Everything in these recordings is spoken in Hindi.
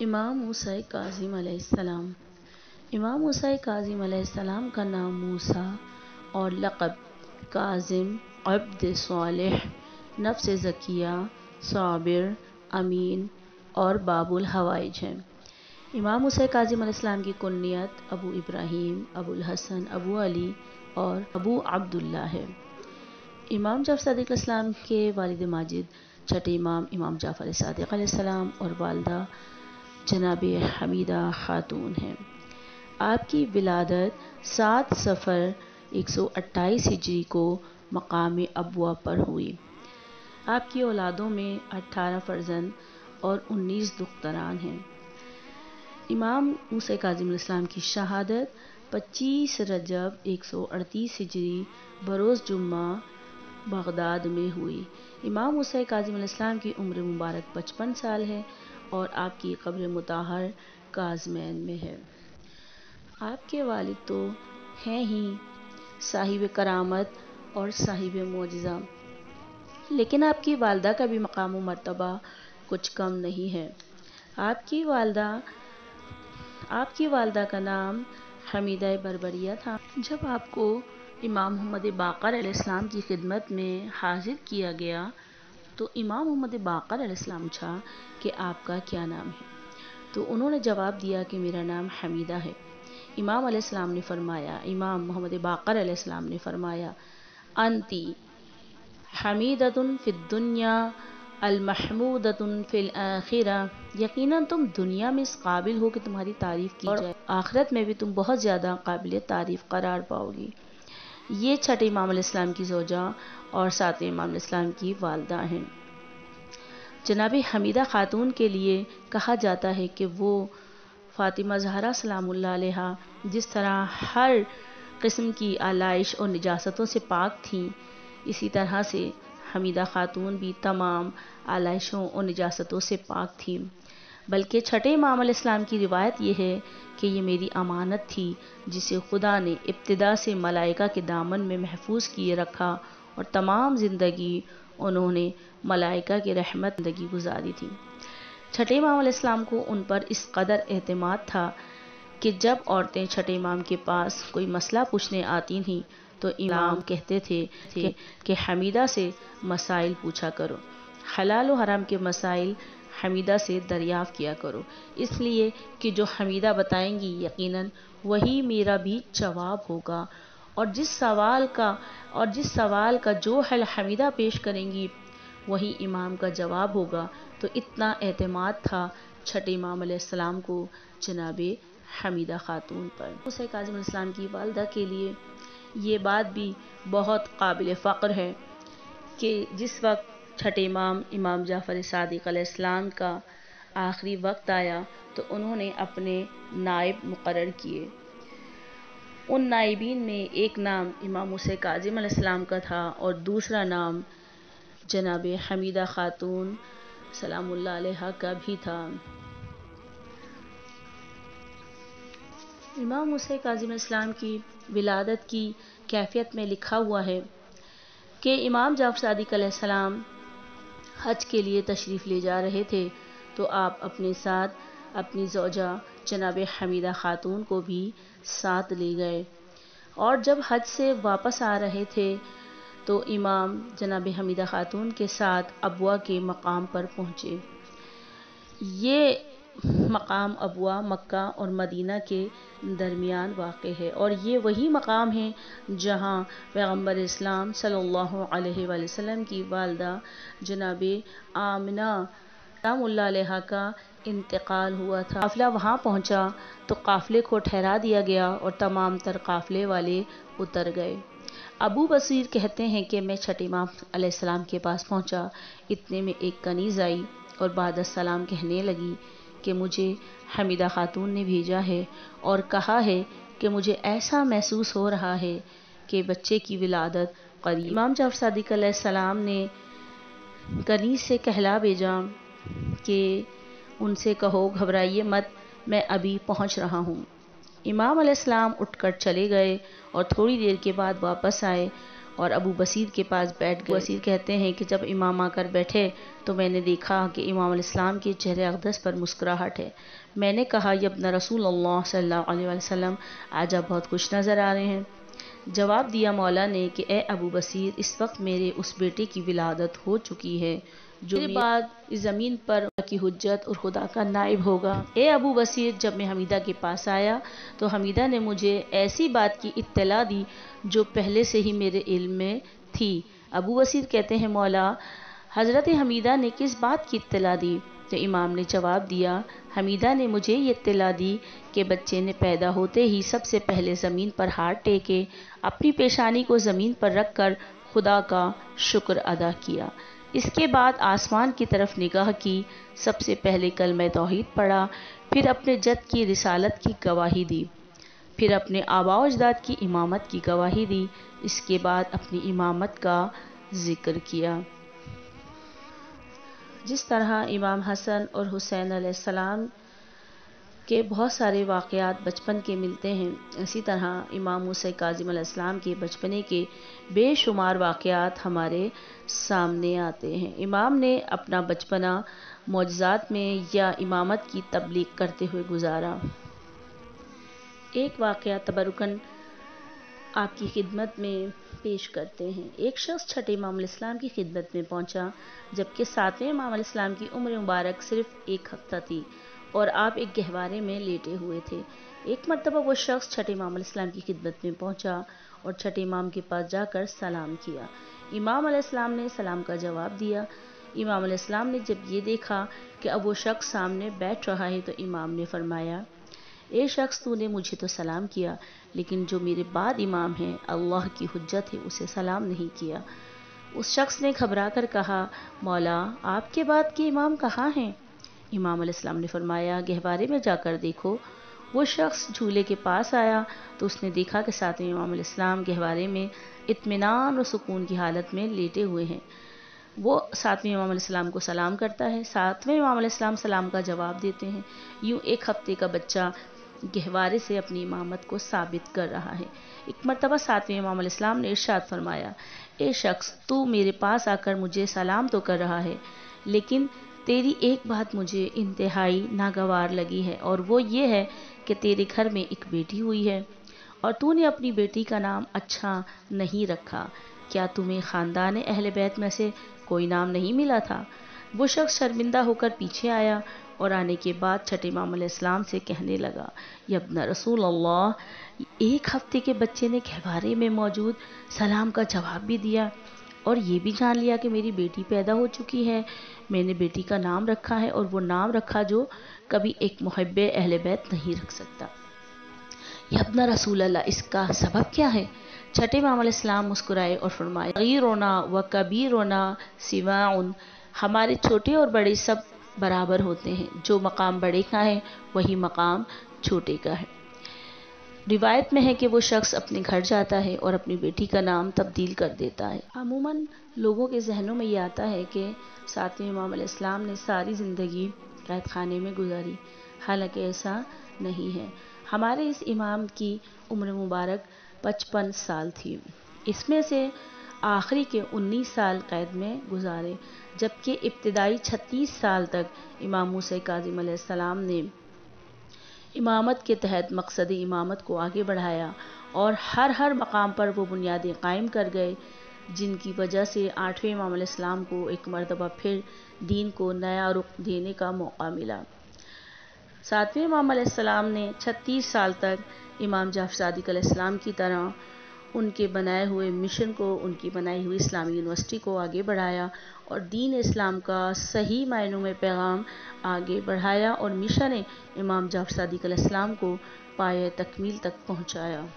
इमाम मूसा काजिम इमाम मूसा काजिम का नाम मूसा और लक़ब काजिम अब्द सालेह नफ्स ज़किया साबिर अमीन और बाबुल हवाइज हैं। इमाम मूसा काजिम की कुन्नियत अबू इब्राहीम, अबुल हसन, अबू अली और अबू अब्दुल्ला है। इमाम जाफ़र सदीक के वालिद माजिद, छठे इमाम इमाम जाफ़र सदीक सलाम और वालदा जनाब हमीदा ख़ातून हैं। आपकी विलादत सात सफ़र 128 हिजरी को मकाम अबुआ पर हुई। आपकी औलादों में 18 फ़र्जंद और 19 दुख्तरान हैं। इमाम मूसा काजिम की शहादत 25 रजब 138 हिजरी बरोज़ जुम्मा बगदाद में हुई। इमाम हुसैन काजिम की उम्र मुबारक पचपन साल है और आपकी कब्र मुताहर काजमैन में है। आपके वालिद तो हैं ही, साहिब करामत और साहिब मोजा लेकिन आपकी वालदा का भी मकाम मरतबा कुछ कम नहीं है। आपकी वालदा आपकी वालदा का नाम हमीदा बरबरिया था। जब आपको इमाम मोहम्मद बाकर इस्लाम की खिदमत में हाजिर किया गया तो इमाम मोहम्मद बाकर पूछा कि आपका क्या नाम है? तो उन्होंने जवाब दिया कि मेरा नाम हमीदा है। इमाम अलैहिस्सलाम ने फरमाया, इमाम मोहम्मद बाकर अलैहिस्सलाम ने फरमाया, अंती हमीदतुन फिद्दुनिया अलमहमूदतुन फिल आखिरा। यकीनन तुम दुनिया में इस काबिल हो कि तुम्हारी तारीफ़ की जाए। आखिरत में भी तुम बहुत ज़्यादा काबिल तारीफ़ करार पाओगी। ये छठे इमाम इस्लाम की जोजा और सातवें इमाम इस्लाम की वालदा हैं। जनाब हमीदा ख़ातून के लिए कहा जाता है कि वो फ़ातिमा जहरा सलामुल्लाह जिस तरह हर किस्म की आलाइश और निजातों से पाक थीं इसी तरह से हमीदा ख़ातून भी तमाम आलाइशों और निजातों से पाक थी। बल्कि छठे इमाम इस्लाम की रिवायत यह है कि ये मेरी अमानत थी, जिसे खुदा ने इब्तदा से मलाइका के दामन में महफूज किए रखा और तमाम ज़िंदगी उन्होंने मलाइका की रहमत ज़िंदगी गुजारी थी। छठे इमाम इस्लाम को उन पर इस कदर अहतमाद था कि जब औरतें छठे इमाम के पास कोई मसला पूछने आती थीं तो इमाम कहते थे, थे। कि हमीदा से मसाइल पूछा करो। हलाल और हराम के मसाइल हमीदा से दरियाफ़ किया करो। इसलिए कि जो हमीदा बताएँगी यकीनन वही मेरा भी जवाब होगा। और जिस सवाल का और जिस सवाल का जो हल हमीदा पेश करेंगी वही इमाम का जवाब होगा। तो इतना अहतमाद था छठे इमाम सलाम को जनाब हमीदा ख़ातून पर। उसे काजिम इस्लाम की वालदा के लिए ये बात भी बहुत काबिल फ़ख्र है कि जिस वक्त छठे इमाम इमाम जाफ़र सादिक का आखिरी वक्त आया तो उन्होंने अपने नायब मुकर किए। उन नायबीन में एक नाम इमाम हुसैन काजिम अलैहिस्सलाम का था और दूसरा नाम जनाब हमीदा ख़ातून सलामुल्लाह अलैहा का भी था। इमाम हुसैन काजिम की विलादत की कैफियत में लिखा हुआ है कि इमाम जाफ़र सादिक अलैहिस्सलाम हज के लिए तशरीफ़ ले जा रहे थे तो आप अपने साथ अपनी जोजा जनाब हमीदा ख़ातून को भी साथ ले गए। और जब हज से वापस आ रहे थे तो इमाम जनाब हमीदा ख़ातून के साथ अबुआ के मकाम पर पहुँचे। ये मकाम अबुआ मक्का और मदीना के दरमियान वाक़ है। और ये वही मकाम है जहाँ पैगंबर इस्लाम सल्लल्लाहु अलैहि वसल्लम की वालदा जनाब आमना सलामुल्लाह का इंतकाल हुआ था। काफ़िला वहाँ पहुँचा तो काफ़िले को ठहरा दिया गया और तमाम तर काफ़िले वाले उतर गए। अबू बसीर कहते हैं कि मैं छठे इमाम के पास पहुँचा। इतने में एक कनीज़ आई और बाद सलाम कहने लगी कि मुझे हमीदा ख़ातून ने भेजा है और कहा है कि मुझे ऐसा महसूस हो रहा है कि बच्चे की विलादत करीब इमाम जाफ़र सदीक सलाम ने कनी से कहला भेजा कि उनसे कहो, घबराइए मत, मैं अभी पहुँच रहा हूँ। इमाम अलैहिस्सलाम उठकर चले गए और थोड़ी देर के बाद वापस आए और अबू बसीर के पास बैठ गए। बसीर कहते हैं कि जब इमाम आकर बैठे तो मैंने देखा कि इमाम इस्लाम के चेहरे अकदस पर मुस्कुराहट है। मैंने कहा यह अपना रसूल अल्लाह सल्लल्लाहु अलैहि वसल्लम, आज आप बहुत खुश नज़र आ रहे हैं। जवाब दिया मौला ने कि, ए अबू बसीर, इस वक्त मेरे उस बेटे की विलादत हो चुकी है। जो बाद इस ज़मीन पर की हुज्जत और खुदा का नायब होगा। ए अबू बसीर जब मैं हमीदा के पास आया तो हमीदा ने मुझे ऐसी बात की इत्तला दी जो पहले से ही मेरे इल्म में थी। अबू बसीर कहते हैं मौला हज़रत हमीदा ने किस बात की इत्तला दी? तो इमाम ने जवाब दिया हमीदा ने मुझे ये इत्तला दी कि बच्चे ने पैदा होते ही सबसे पहले ज़मीन पर हाथ टेके अपनी पेशानी को ज़मीन पर रख कर खुदा का शुक्र अदा किया। इसके बाद आसमान की तरफ़ निगाह की। सबसे पहले कल मैं तोहद पढ़ा, फिर अपने जद की रिसालत की गवाही दी। फिर अपने आबा अजदाद की इमामत की गवाही दी। इसके बाद अपनी इमामत का ज़िक्र किया। जिस तरह इमाम हसन और हुसैन सलाम के बहुत सारे वाक़ात बचपन के मिलते हैं। इसी तरह इमाम मूसा काजिम इस्लाम के बचपने के बेशुमार वाक़ात हमारे सामने आते हैं। इमाम ने अपना बचपना मौजात में या इमामत की तबलीग करते हुए गुजारा। एक वाक़ तबरुकन आपकी खिदमत में पेश करते हैं। एक शख्स छठे इमाम इस्लाम की खिदमत में पहुँचा, जबकि सातवें इमाम इस्लाम की उम्र मुबारक सिर्फ़ एक हफ़्ता थी। और आप एक गहवारे में लेटे हुए थे। एक मरतबा वो शख्स छठे इमाम इस्लाम की खिदमत में पहुँचा और छठे इमाम के पास जाकर सलाम किया। इमाम इस्लाम ने सलाम का जवाब दिया। इमाम इस्लाम ने जब ये देखा कि अब वो शख्स सामने बैठ रहा है तो इमाम ने फरमाया, ए शख्स, तूने मुझे तो सलाम किया, लेकिन जो मेरे बाद इमाम है, अल्लाह की हुज्जत है, उसे सलाम नहीं किया। उस शख्स ने घबरा कर कहा, मौला, आपके बाद के इमाम कहाँ हैं? इमाम इस्लाम ने फरमाया, गहवारे में जाकर देखो। वो शख्स झूले के पास आया तो उसने देखा कि सातवें इमाम गहवारे में इत्मीनान और सुकून की हालत में लेटे हुए हैं। वो सातवें इमाम इस्लाम को सलाम करता है। सातवें इमाम इस्लाम सलाम का जवाब देते हैं, यूँ एक हफ़्ते का बच्चा गहवारे से अपनी इमामत को साबित कर रहा है। एक मरतबा सातवें इमाम इस्लाम ने इर्शाद फरमाया, ए शख्स, तू मेरे पास आकर मुझे सलाम तो कर रहा है, लेकिन तेरी एक बात मुझे इंतहाई नागवार लगी है, और वो ये है कि तेरे घर में एक बेटी हुई है, और तूने अपनी बेटी का नाम अच्छा नहीं रखा। क्या तुम्हें ख़ानदान अहल बैत में से कोई नाम नहीं मिला था? वो शख्स शर्मिंदा होकर पीछे आया और आने के बाद छठे इस्लाम से कहने लगा यबन रसूल अल्लाह एक हफ़्ते के बच्चे ने गहवारे में मौजूद सलाम का जवाब भी दिया। और ये भी जान लिया कि मेरी बेटी पैदा हो चुकी है। मैंने बेटी का नाम रखा है और वो नाम रखा जो कभी एक मुहब अहल बैत नहीं रख सकता। यबना रसूल अल्लाह इसका सबब क्या है? छठे इस्लाम मुस्कुराए और फरमाए गई रोना व कबीर रोना सिवा हमारे छोटे और बड़े सब बराबर होते हैं। जो मकाम बड़े का है, वही मकाम छोटे का है। रिवायत में है कि वो शख्स अपने घर जाता है और अपनी बेटी का नाम तब्दील कर देता है। अमूमन लोगों के जहनों में ये आता है कि सातवें इमाम इस्लाम ने सारी ज़िंदगी कैद खाने में गुजारी। हालाँकि ऐसा नहीं है। हमारे इस इमाम की उम्र मुबारक पचपन साल थी। इसमें से आखिरी के 19 साल कैद में गुजारे, जबकि इब्तदाई 36 साल तक इमाम मूसा काजिम ने इमामत के तहत मकसद इमामत को आगे बढ़ाया और हर हर मकाम पर वो बुनियादें कायम कर गए, जिनकी वजह से आठवें इमाम इस्लाम को एक मरतबा फिर दीन को नया रुख देने का मौका मिला। सातवें इमाम ने 36 साल तक इमाम जाफ सादिक की तरह उनके बनाए हुए मिशन को, उनकी बनाई हुई इस्लामी यूनिवर्सिटी को आगे बढ़ाया और दीन इस्लाम का सही मायनों में पैगाम आगे बढ़ाया और मिशन इमाम जाफ़र सदीक इस्लाम को पाए तकमील तक पहुँचाया।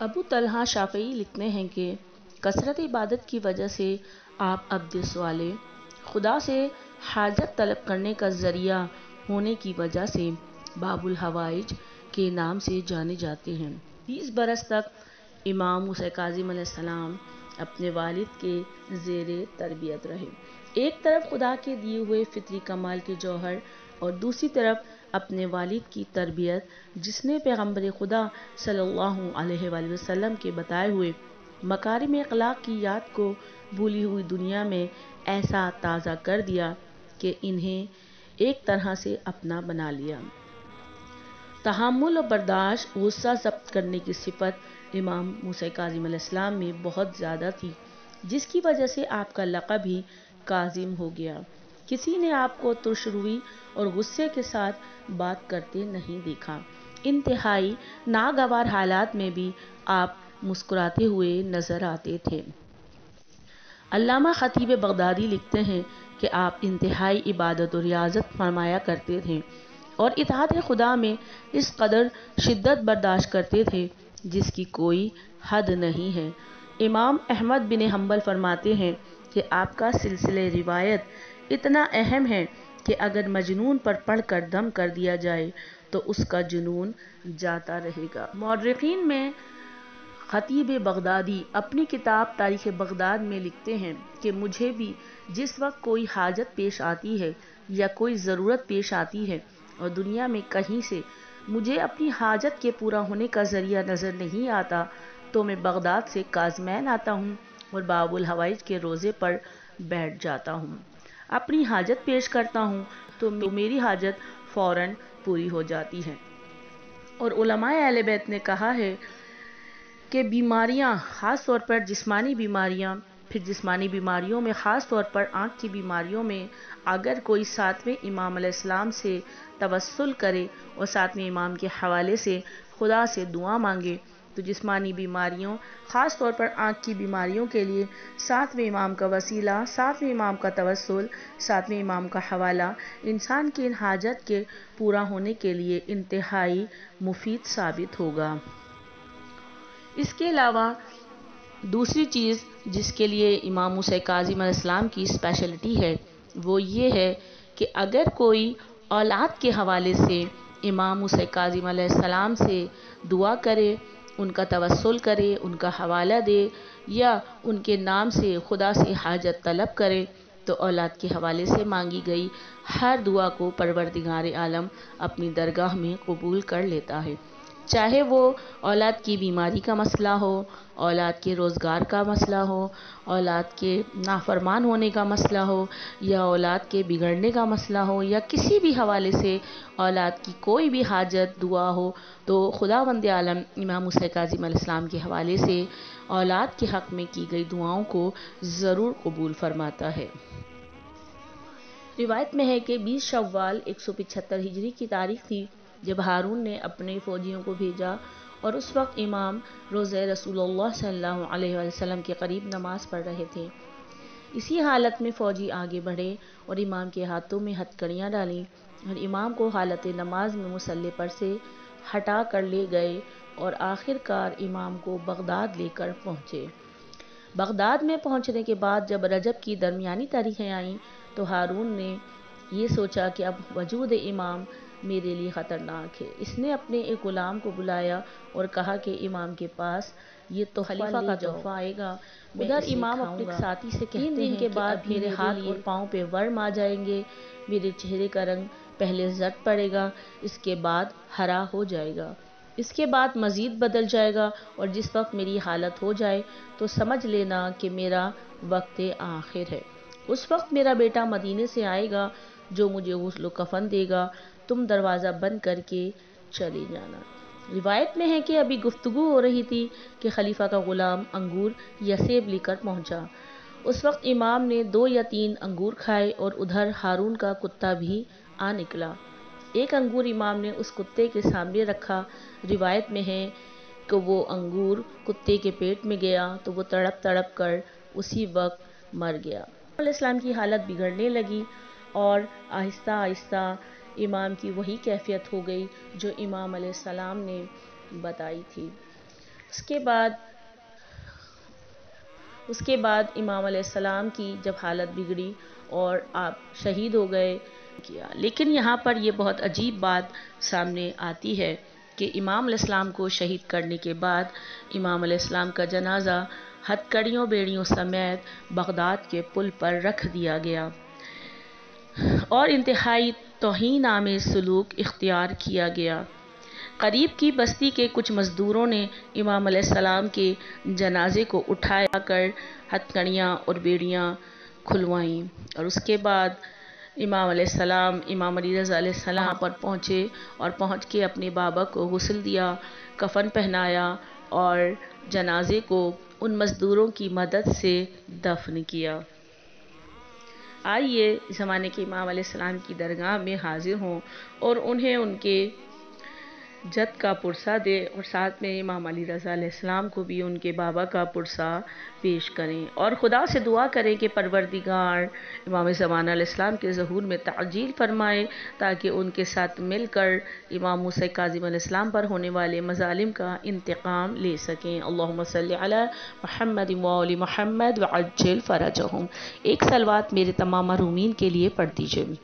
अबू तलहा शाफी लिखते हैं कि, कसरत इबादत की वजह से आप अब्दस वाले खुदा से हाजत तलब करने का ज़रिया होने की वजह से बाबुल हवाइज के नाम से जाने जाते हैं। बीस बरस तक इमाम हुसैन काजिम सलाम अपने वालिद के जेर तरबियत रहे। एक तरफ़ खुदा के दिए हुए फितरी कमाल के जौहर और दूसरी तरफ़ अपने वालिद की तरबियत, जिसने पैगंबर खुदा सल्लल्लाहु अलैहि वसल्लम के बताए हुए मकारिम अखलाक की याद को भूली हुई दुनिया में ऐसा ताज़ा कर दिया कि इन्हें एक तरह से अपना बना लिया। तहमुल और बर्दाश्त गुस्सा जब्त करने की सिफत इमाम मूसा काजिम में बहुत ज़्यादा थी, जिसकी वजह से आपका लक़ब ही काजिम हो गया। किसी ने आपको तुशरुई और गुस्से के साथ बात करते नहीं देखा। इंतहाई नागवार हालात में भी आप मुस्कुराते हुए नज़र आते थे। अल्लामा ख़तीब बगदादी लिखते हैं कि आप इंतहाई इबादत और रियाजत फरमाया करते थे और इतात खुदा में इस कदर शिद्दत बर्दाश्त करते थे जिसकी कोई हद नहीं है। इमाम अहमद बिन हम्बल फरमाते हैं कि आपका सिलसिले रिवायत इतना अहम है कि अगर मजनून पर पढ़कर दम कर दिया जाए तो उसका जुनून जाता रहेगा। मौरखीन में ख़तीब बगदादी अपनी किताब तारीख़ बगदाद में लिखते हैं कि मुझे भी जिस वक्त कोई हाजत पेश आती है या कोई ज़रूरत पेश आती है और दुनिया में कहीं से मुझे अपनी हाजत के पूरा होने का ज़रिया नज़र नहीं आता तो मैं बगदाद से काजमैन आता हूँ और बाबुल हवाइज के रोज़े पर बैठ जाता हूँ। अपनी हाजत पेश करता हूँ तो मेरी हाजत फ़ौर पूरी हो जाती है। और उलमाए बैत ने कहा है कि बीमारियाँ ख़ास तौर पर जिस्मानी बीमारियाँ फिर जिस्मानी बीमारियों में, ख़ास तौर पर आँख की बीमारियों में, अगर कोई सातवें इमाम इस्लाम से तवसल करे और सातवें इमाम के हवाले से खुदा से दुआ मांगे तो जिस्मानी बीमारियों, ख़ास तौर पर आँख की बीमारियों के लिए सातवें इमाम का वसीला, सातवें इमाम का तवसल सातवें इमाम का हवाला इंसान की इन हाजत के पूरा होने के लिए इंतहाई मुफीद साबित होगा। इसके अलावा दूसरी चीज़ जिसके लिए इमाम मुसा काजिम इस्लाम की स्पेशलिटी है, वो ये है कि अगर कोई औलाद के हवाले से इमाम मुसा काजिम सलाम से दुआ करे, उनका तवसल करे, उनका हवाला दे, या उनके नाम से खुदा से हाजत तलब करे तो औलाद के हवाले से मांगी गई हर दुआ को परवरदिगार आलम अपनी दरगाह में कबूल कर लेता है। चाहे वो औलाद की बीमारी का मसला हो, औलाद के रोज़गार का मसला हो, औलाद के नाफरमान होने का मसला हो, या औलाद के बिगड़ने का मसला हो, या किसी भी हवाले से औलाद की कोई भी हाजत, दुआ हो तो खुदा वंद आलम, इमाम हुसैन काजिम के हवाले से औलाद के हक़ में की गई दुआओं को ज़रूर कबूल फरमाता है। रिवायत में है कि बीस शव्वाल एक सौ पिछहत्तर हिजरी की तारीख थी। जब हारून ने अपने फ़ौजियों को भेजा और उस वक्त इमाम रोज़ रसूलुल्लाह सल्लल्लाहु अलैहि वसल्लम के करीब नमाज़ पढ़ रहे थे। इसी हालत में फ़ौजी आगे बढ़े और इमाम के हाथों में हथकड़ियाँ डालीं और इमाम को हालत नमाज़ में मुसल्ले पर से हटा कर ले गए और आखिरकार इमाम को बगदाद लेकर पहुँचे। बगदाद में पहुँचने के बाद जब रजब की दरमियानी तारीखें आईं तो हारून ने ये सोचा कि अब वजूद इमाम मेरे लिए ख़तरनाक है। इसने अपने एक ग़ुलाम को बुलाया और कहा कि इमाम के पास ये तो खलीफा का तोहफा आएगा। उधर इमाम अपने साथी से तीन दिन के बाद मेरे हाथ और पाँव पे वर्म आ जाएँगे। मेरे चेहरे का रंग पहले जट पड़ेगा इसके बाद हरा हो जाएगा। इसके बाद मज़ीद बदल जाएगा और जिस वक्त मेरी हालत हो जाए तो समझ लेना कि मेरा वक्त आखिर है। उस वक्त मेरा बेटा मदीने से आएगा जो मुझे गसल कफन देगा। तुम दरवाज़ा बंद करके चले जाना। रिवायत में है कि अभी गुफ्तगु हो रही थी कि खलीफा का ग़ुलाम अंगूर या सेब लेकर पहुँचा। उस वक्त इमाम ने दो या तीन अंगूर खाए और उधर हारून का कुत्ता भी आ निकला। एक अंगूर इमाम ने उस कुत्ते के सामने रखा। रिवायत में है कि वो अंगूर कुत्ते के पेट में गया तो वो तड़प तड़प कर उसी वक्त मर गया। इस्लाम की हालत बिगड़ने लगी और आहिस्ता आहिस्ता इमाम की वही कैफियत हो गई जो इमाम सलाम ने बताई थी। उसके बाद उसके बाद इमाम सलाम की जब हालत बिगड़ी और आप शहीद हो गए, किया। लेकिन यहाँ पर यह बहुत अजीब बात सामने आती है कि इमाम इस्लाम को शहीद करने के बाद इमाम इस्लाम का जनाजा हथकड़ियों, बेड़ियों समेत बगदाद के पुल पर रख दिया गया। और इंतहाई तोहन आम सलूक इख्तियार किया गया। करीब की बस्ती के कुछ मज़दूरों ने इमाम सलाम के जनाजे को उठाया कर हथकड़ियाँ और बेड़ियाँ खुलवाईं और उसके बाद इमाम सलाम, इमाम अली रज़ा सलाम पर पहुँचे और पहुँच के अपने बाबा को गसल दिया, कफन पहनाया और जनाजे को उन मज़दूरों की मदद से दफन किया। आइए ज़माने के इमाम सलाम की दरगाह में हाजिर हों और उन्हें उनके जद का पुरसा दे और साथ में इमाम अली रज़ा इस्लाम को भी उनके बाबा का पुरसा पेश करें। और ख़ुदा से दुआ करें कि परवरदिगार इमाम ज़मान के जहूर में ताजील फरमाए, ताकि उनके साथ मिलकर इमाम मूसा काजिम इस्लाम पर होने वाले मजालिम का इंतकाम ले सकें। अल्लाहुम्मा सल्ली अला महम्मद वाली महम्मद वज्जल फ़रजहुम। एक सलवात मेरे तमाम महरूमीन के लिए पढ़ दीजिए।